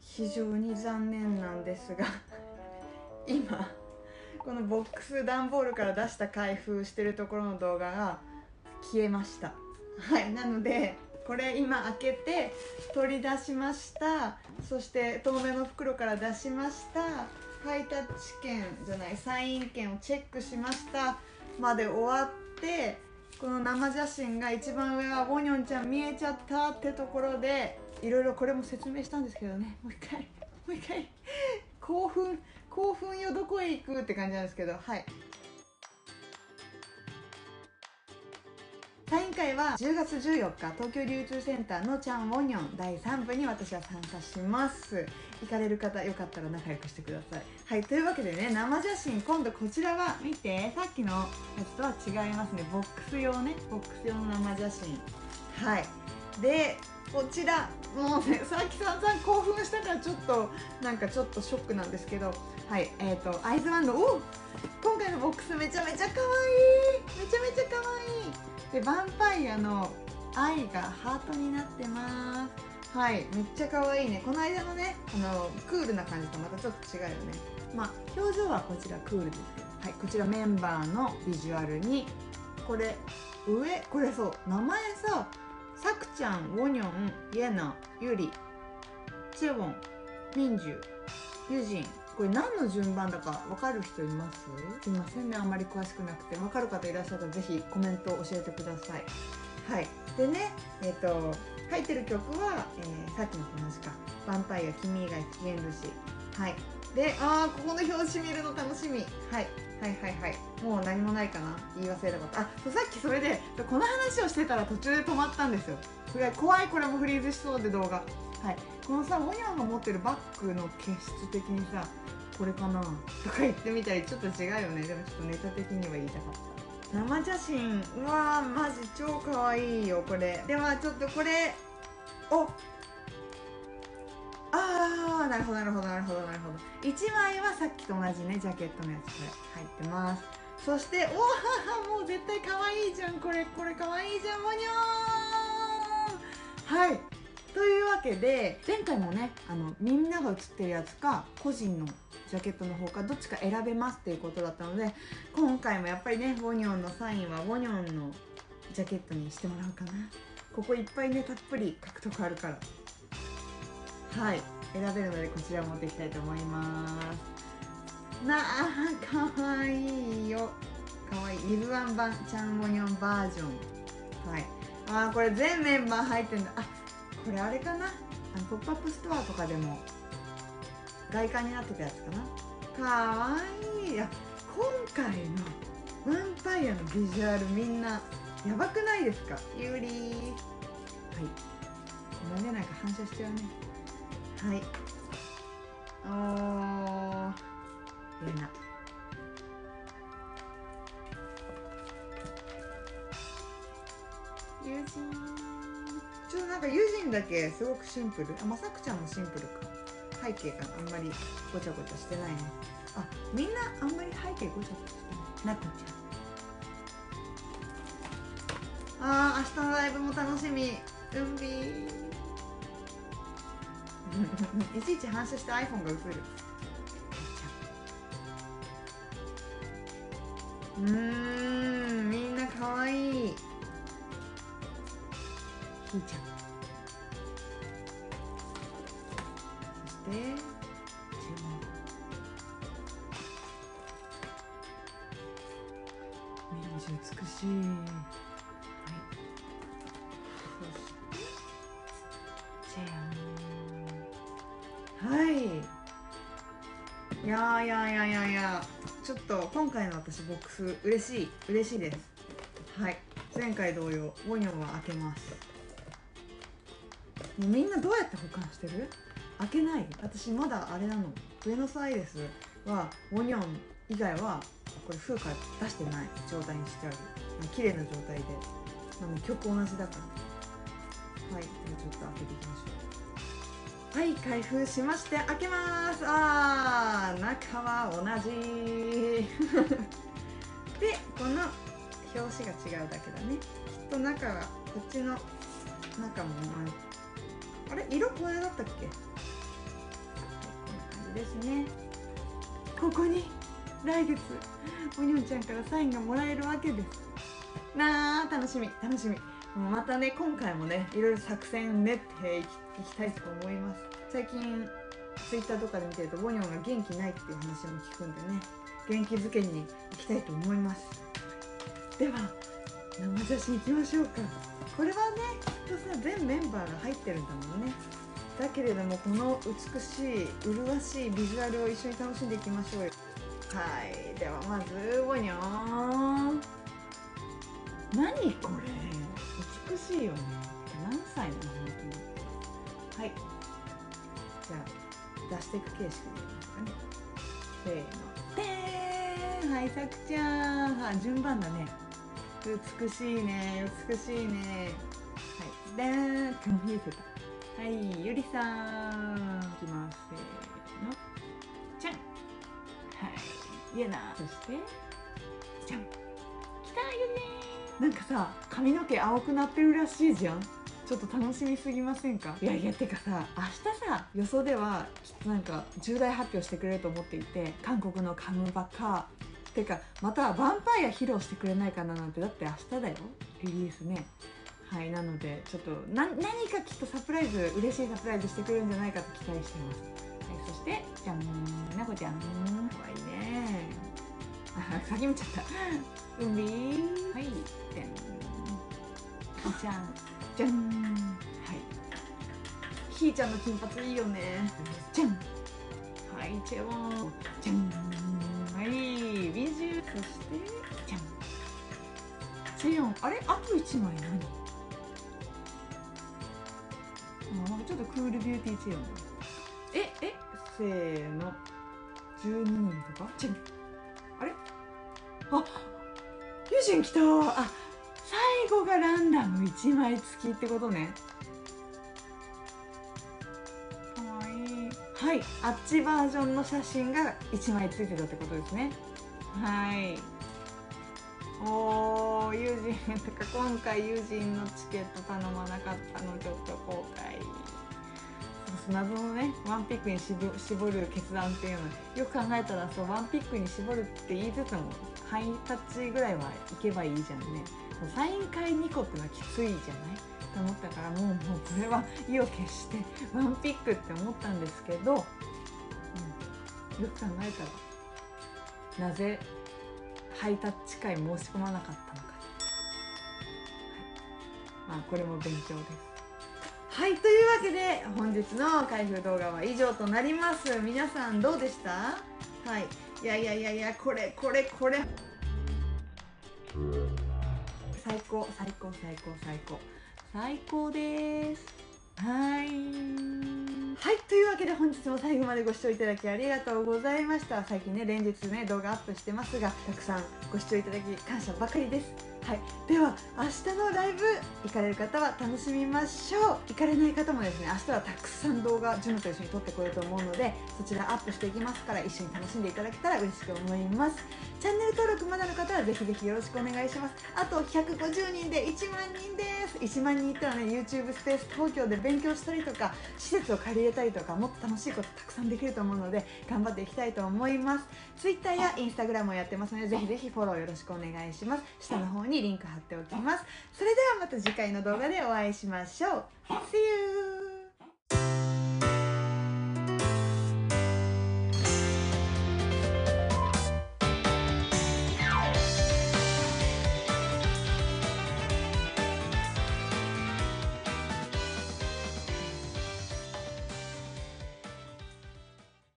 非常に残念なんですが今このボックス段ボールから出した開封してるところの動画が消えました。はいなのでこれ今開けて取り出しました。そして透明の袋から出しました。ハイタッチ券じゃないサイン券をチェックしました。まで終わってこの生写真が一番上はウォニョンちゃん見えちゃったってところでいろいろこれも説明したんですけどね。もう一回もう一回。興奮興奮よどこへ行くって感じなんですけど。はい。サイン会は10月14日東京流通センターのチャン・ウォニョン第3部に私は参加します。行かれる方よかったら仲良くしてください。はいというわけでね生写真今度こちらは見て。さっきのやつとは違いますね。ボックス用ね。ボックス用の生写真。はい。でこちらもうねさっき散々興奮したからちょっとなんかちょっとショックなんですけど。はいえっ、ー、とアイズワンドお今回のボックスめちゃめちゃ可愛い。めちゃめちゃ可愛い。でヴァンパイアの愛がハートになってます。はいめっちゃ可愛いね。この間のねあのクールな感じとまたちょっと違うよね。まあ表情はこちらクールですけど。はいこちらメンバーのビジュアルにこれ上これそう名前ささくちゃんウォニョンイエナユリチェウォンミンジュユジンこれ何の順番だか分かる人います？すいませんねあんまり詳しくなくて。分かる方いらっしゃったらぜひコメント教えてください。はい。でねえっ、ー、と入ってる曲は、えー、さっきの話か「ヴァンパイア君以外危険ルシ」はい。でああここの表紙見るの楽しみ、はい、はいはいはい。もう何もないかな。言い忘れたこと。あそうさっきそれでこの話をしてたら途中で止まったんですよ。怖いこれもフリーズしそうで動画。はい。このさモニャンが持ってるバッグの形質的にさこれかな？とか言ってみたりちょっと違うよね。でもちょっとネタ的には言いたかった。生写真うわーマジ超かわいいよこれ。ではちょっとこれおあーなるほどなるほどなるほどなるほど。1枚はさっきと同じねジャケットのやつこれ入ってます。そしておお もう絶対かわいいじゃんこれ。これかわいいじゃんもにょーんはいというわけで前回もねあのみんなが写ってるやつか個人のジャケットの方かどっちか選べますっていうことだったので今回もやっぱりねウォニョンのサインはウォニョンのジャケットにしてもらおうかな。ここいっぱいねたっぷり獲得あるから。はい。選べるのでこちら持っていきたいと思います。なあかわいいよ。かわいい。リブワン版チャンウォニョンバージョン。はい。あーこれ全メンバー入ってんだ。あこれあれかな？あのポップアップストアとかでも外観になってたやつかな？かわいい。や今回のヴァンパイアのビジュアルみんなやばくないですか？ユーリーはい。ごめんねなんか反射しちゃうね。はい。おーレナ友人ちょっとなんかユジンだけすごくシンプル。あまさくちゃんもシンプルか。背景があんまりごちゃごちゃしてないねあみんなあんまり背景ごちゃごちゃしてない。なっちゃん。あー明日のライブも楽しみ。うんびー。いちいち反射して iPhone が映る。うん。ひーちゃん。そして注文。年中美しい。はい。そしてじゃんはいいやいやいやいやいや。ちょっと今回の私ボックス嬉しい。嬉しいです。はい。前回同様ウォニョンは開けます。もうみんなどうやって保管してる？開けない？私まだあれなの。ブエノスアイレスはオニョン以外はこれ封から出してない。状態にしてある。綺麗な状態で。あの曲同じだから。はい。ではちょっと開けていきましょう。はい開封しまして開けます。あー中は同じ。でこの表紙が違うだけだね。きっと中はこっちの中もあれ？色これだったっけ？こんな感じですね。ここに？来月。おにょんちゃんからサインがもらえるわけです。なあ楽しみ。楽しみ。またね今回もねいろいろ作戦練っていきたいと思います。最近ツイッターとかで見てるとボニョンが元気ないっていう話も聞くんでね。元気づけに行きたいと思います。では生写真いきましょうか。これはねきっとさ全メンバーが入ってるんだもんね。だけれどもこの美しい麗しいビジュアルを一緒に楽しんでいきましょうよ。はい。ではまずボニョン何これ？美しいよね。何歳なの？本当にはい。じゃあ出していく形式でいいですかねせーの。でーん。はいさくちゃん。あ順番だね。美しいね。美しいね。でーん。見えてたはい。ゆりさん。いきますせーのじゃん。はいゆなそしてじゃんきたゆね。なんかさ髪の毛青くなってるらしいじゃん。ちょっと楽しみすぎませんか？いやいやてかさ明日さ予想ではきっとなんか重大発表してくれると思っていて韓国のカムバか？てかまたヴァンパイア披露してくれないかななんてだって明日だよ。リリースね。はいなのでちょっとな何かきっとサプライズ嬉しいサプライズしてくれるんじゃないかと期待してます。はいそしてじゃんなこちゃん。かわいいね。あ 先見ちゃった。海。はいじゃんじゃんじゃんはい。ひーちゃんの金髪いいよね。じゃんはいチェウォンじゃんはいビジュそしてじゃんチェヨン。あれ？あと1枚何？ちょっとクールビューティーチェヨンええ？せーの。12人とか？チェンあれ？あユジン来た。あ最後がランダム1枚付きってことね。かわいい。はい。あっちバージョンの写真が1枚ついてたってことですね。はい。おーユージンとか今回ユージンのチケット頼まなかったのちょっと後悔謎のねワンピックに絞絞る決断っていうのよく考えたらそうワンピックに絞るって言いつつもハイタッチぐらいはいけばいいじゃんね。サイン会2個ってのはきついじゃない？と思ったからもうもうこれは意を決してワンピックって思ったんですけど、うん、よく考えたらなぜハイタッチ会申し込まなかったのか、はい、まあこれも勉強です。はいというわけで本日の開封動画は以上となります。皆さんどうでした？はい。いやいやいやいやこれこれこれ。最高最高最高最高。最高です。はい。はいというわけで本日も最後までご視聴いただきありがとうございました。最近ね連日ね動画アップしてますがたくさんご視聴いただき感謝ばかりですはい。では明日のライブ行かれる方は楽しみましょう。行かれない方もですね明日はたくさん動画ジュノと一緒に撮ってこようと思うのでそちらアップしていきますから一緒に楽しんでいただけたら嬉しく思います。チャンネル登録まだの方はぜひぜひよろしくお願いします。あと150人で1万人です。1万人いったらね YouTube スペース東京で勉強したりとか施設を借り入れたりとかもっと楽しいことたくさんできると思うので頑張っていきたいと思います。Twitter や Instagram もやってますのでぜひぜひフォローよろしくお願いします。下の方にリンク貼っておきますそれではまた次回の動画でお会いしましょう See you!